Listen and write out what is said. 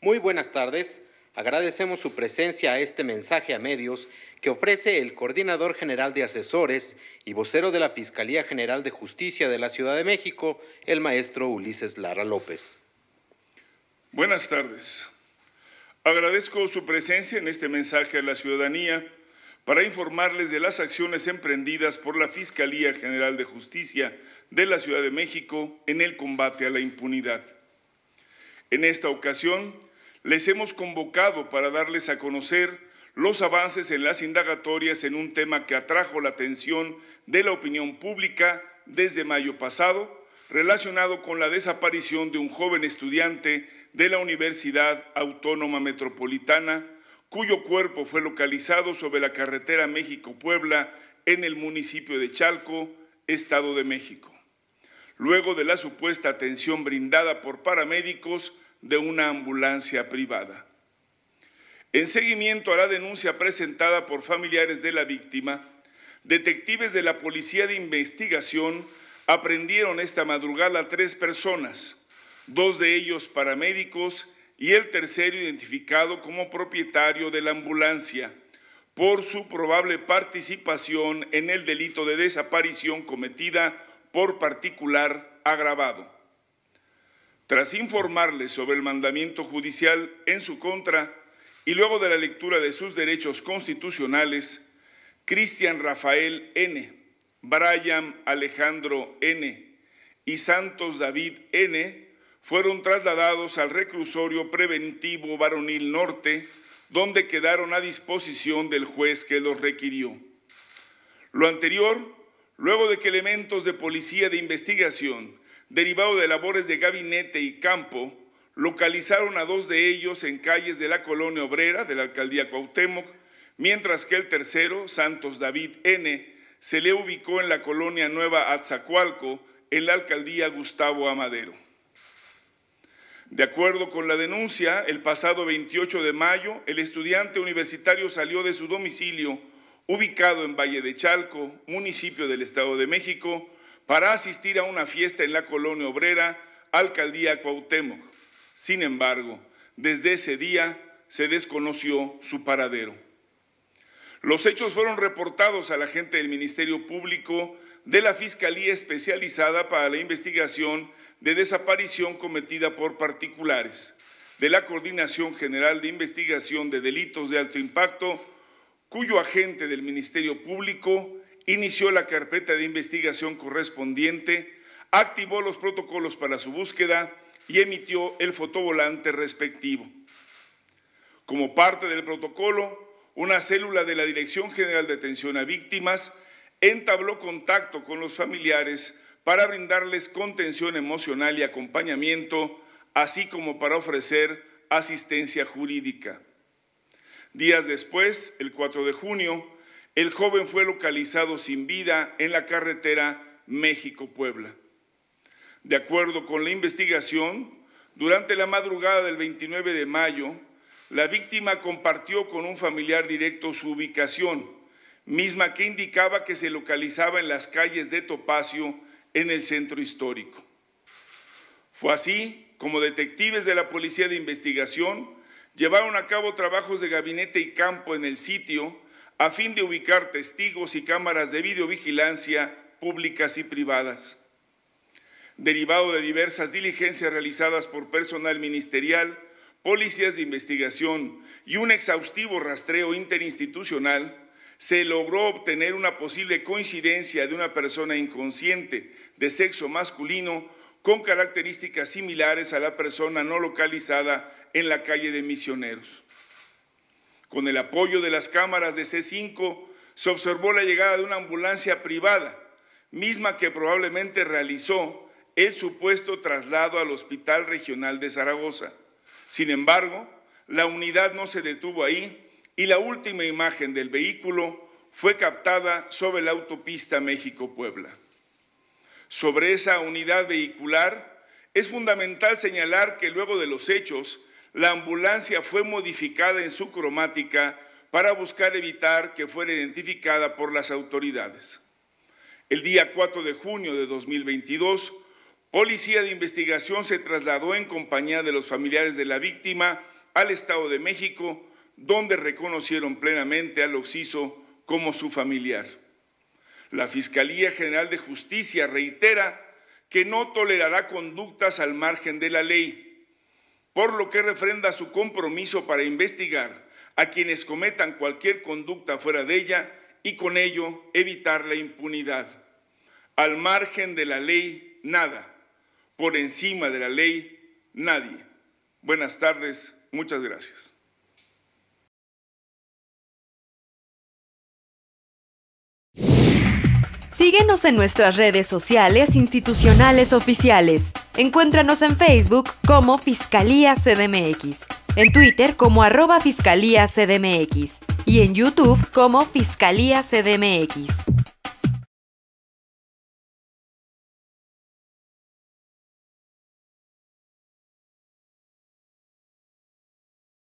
Muy buenas tardes. Agradecemos su presencia a este mensaje a medios que ofrece el Coordinador General de Asesores y vocero de la Fiscalía General de Justicia de la Ciudad de México, el maestro Ulises Lara López. Buenas tardes. Agradezco su presencia en este mensaje a la ciudadanía para informarles de las acciones emprendidas por la Fiscalía General de Justicia de la Ciudad de México en el combate a la impunidad. En esta ocasión, les hemos convocado para darles a conocer los avances en las indagatorias en un tema que atrajo la atención de la opinión pública desde mayo pasado, relacionado con la desaparición de un joven estudiante de la Universidad Autónoma Metropolitana, cuyo cuerpo fue localizado sobre la carretera México-Puebla en el municipio de Chalco, Estado de México, luego de la supuesta atención brindada por paramédicos de una ambulancia privada. En seguimiento a la denuncia presentada por familiares de la víctima, detectives de la Policía de Investigación aprendieron esta madrugada a tres personas, dos de ellos paramédicos y el tercero identificado como propietario de la ambulancia, por su probable participación en el delito de desaparición cometida por particular agravado. Tras informarles sobre el mandamiento judicial en su contra y luego de la lectura de sus derechos constitucionales, Cristian Rafael N., Brian Alejandro N. y Santos David N. fueron trasladados al reclusorio preventivo varonil norte, donde quedaron a disposición del juez que los requirió. Lo anterior, luego de que elementos de policía de investigación derivado de labores de gabinete y campo, localizaron a dos de ellos en calles de la colonia obrera de la alcaldía Cuauhtémoc, mientras que el tercero, Santos David N., se le ubicó en la colonia Nueva Atzacualco, en la alcaldía Gustavo Amadero. De acuerdo con la denuncia, el pasado 28 de mayo, el estudiante universitario salió de su domicilio, ubicado en Valle de Chalco, municipio del Estado de México, para asistir a una fiesta en la colonia obrera, alcaldía Cuauhtémoc. Sin embargo, desde ese día se desconoció su paradero. Los hechos fueron reportados a la gente del Ministerio Público de la Fiscalía Especializada para la Investigación de Desaparición cometida por particulares, de la Coordinación General de Investigación de Delitos de Alto Impacto, cuyo agente del Ministerio Público inició la carpeta de investigación correspondiente, activó los protocolos para su búsqueda y emitió el fotovolante respectivo. Como parte del protocolo, una célula de la Dirección General de Atención a Víctimas entabló contacto con los familiares para brindarles contención emocional y acompañamiento, así como para ofrecer asistencia jurídica. Días después, el 4 de junio, el joven fue localizado sin vida en la carretera México-Puebla. De acuerdo con la investigación, durante la madrugada del 29 de mayo, la víctima compartió con un familiar directo su ubicación, misma que indicaba que se localizaba en las calles de Topacio, en el centro histórico. Fue así como detectives de la Policía de Investigación llevaron a cabo trabajos de gabinete y campo en el sitio, a fin de ubicar testigos y cámaras de videovigilancia públicas y privadas. Derivado de diversas diligencias realizadas por personal ministerial, policías de investigación y un exhaustivo rastreo interinstitucional, se logró obtener una posible coincidencia de una persona inconsciente de sexo masculino con características similares a la persona no localizada en la calle de Misioneros. Con el apoyo de las cámaras de C5 se observó la llegada de una ambulancia privada, misma que probablemente realizó el supuesto traslado al Hospital Regional de Zaragoza. Sin embargo, la unidad no se detuvo ahí y la última imagen del vehículo fue captada sobre la autopista México-Puebla. Sobre esa unidad vehicular, es fundamental señalar que luego de los hechos, la ambulancia fue modificada en su cromática para buscar evitar que fuera identificada por las autoridades. El día 4 de junio de 2022, Policía de Investigación se trasladó en compañía de los familiares de la víctima al Estado de México, donde reconocieron plenamente al occiso como su familiar. La Fiscalía General de Justicia reitera que no tolerará conductas al margen de la ley, por lo que refrenda su compromiso para investigar a quienes cometan cualquier conducta fuera de ella y con ello evitar la impunidad. Al margen de la ley, nada. Por encima de la ley, nadie. Buenas tardes, muchas gracias. Síguenos en nuestras redes sociales institucionales oficiales. Encuéntranos en Facebook como Fiscalía CDMX, en Twitter como arroba Fiscalía CDMX y en YouTube como Fiscalía CDMX.